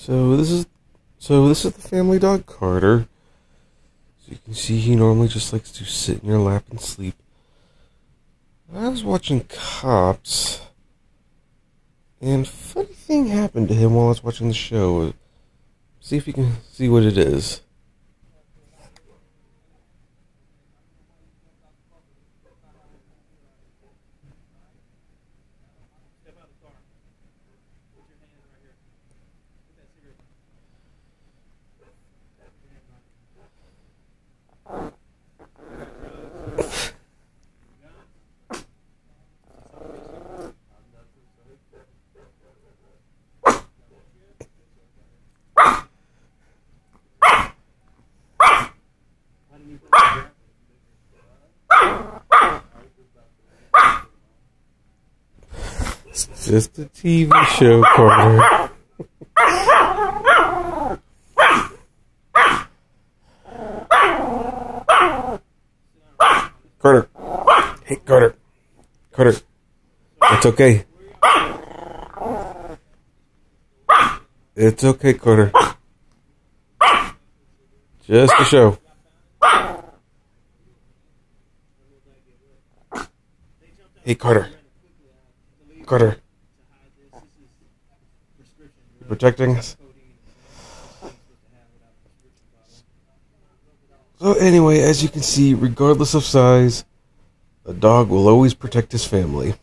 So this is so this is the family dog Carter. So you can see he normally just likes to sit in your lap and sleep. I was watching Cops, and funny thing happened to him while I was watching the show. See if you can see what it is. It's just a TV show, Carter. Carter. Hey, Carter. Carter. It's okay. It's okay, Carter. Just a show. Hey, Carter. You protecting us? So anyway, as you can see, regardless of size, a dog will always protect his family.